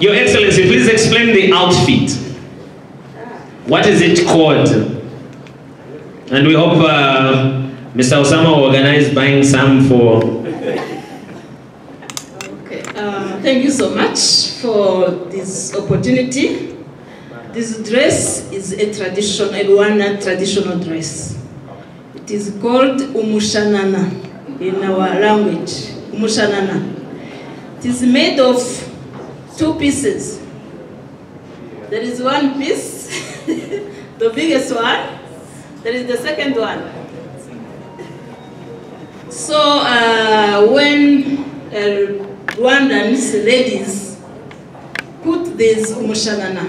Your Excellency, please explain the outfit. What is it called? And we hope uh, Mr. Osama will organize buying some for. Okay, uh, thank you so much for this opportunity. This dress is a traditional, a Rwanda traditional dress. It is called umushanana in our language. Umushanana. It is made of two pieces. There is one piece, the biggest one. There is the second one. So uh, when uh, Rwandans ladies put this umushanana,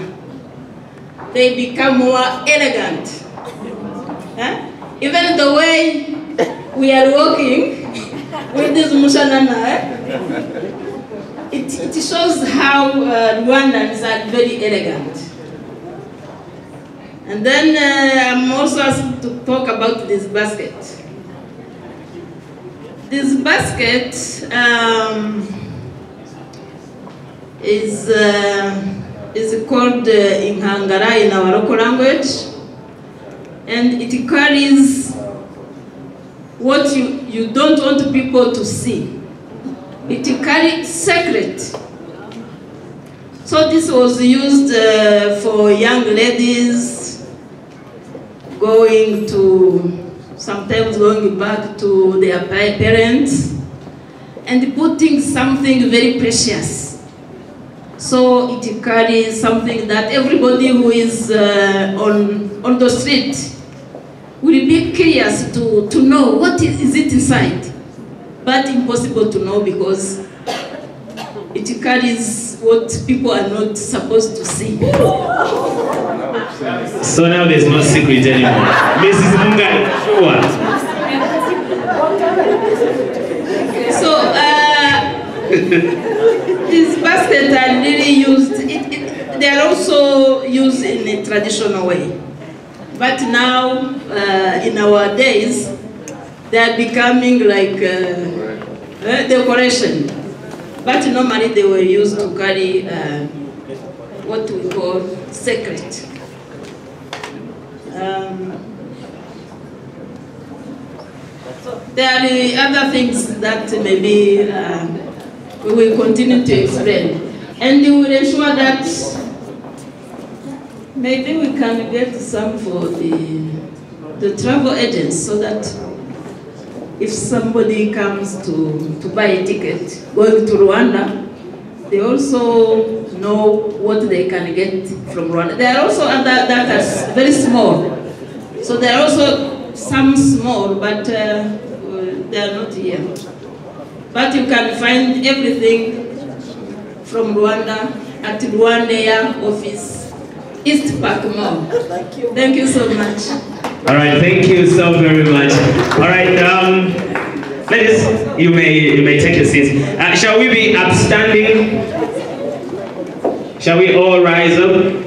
they become more elegant. Huh? Even the way we are walking with this umushanana, eh? It, it shows how uh, Rwandans are very elegant. And then uh, I'm also asked to talk about this basket. This basket um, is, uh, is called uh, Inkangara in our local language, and it carries what you, you don't want people to see. It carries secret. So this was used uh, for young ladies going to sometimes going back to their parents and putting something very precious. So it carries something that everybody who is uh, on, on the street will be curious to, to know what is, is it inside. But impossible to know because it carries what people are not supposed to see. So now there's no secret anymore. Mrs. Mungai, sure. So uh, these baskets are really used. It, it, they are also used in a traditional way, but now uh, in our days they are becoming like uh, uh, decoration. But normally they were used to carry uh, what we call secret. Um, There are the other things that maybe uh, we will continue to explain. And we will ensure that maybe we can get some for the, the travel agents so that if somebody comes to, to buy a ticket going to Rwanda, they also know what they can get from Rwanda. There are also other that are very small. So there are also some small, but uh, they are not here. But you can find everything from Rwanda at Rwanda office, East Park Mall. Thank you. Thank you so much. All right, thank you so very much. All right, um, ladies, you may you may take your seats. Uh, shall we be upstanding? Shall we all rise up?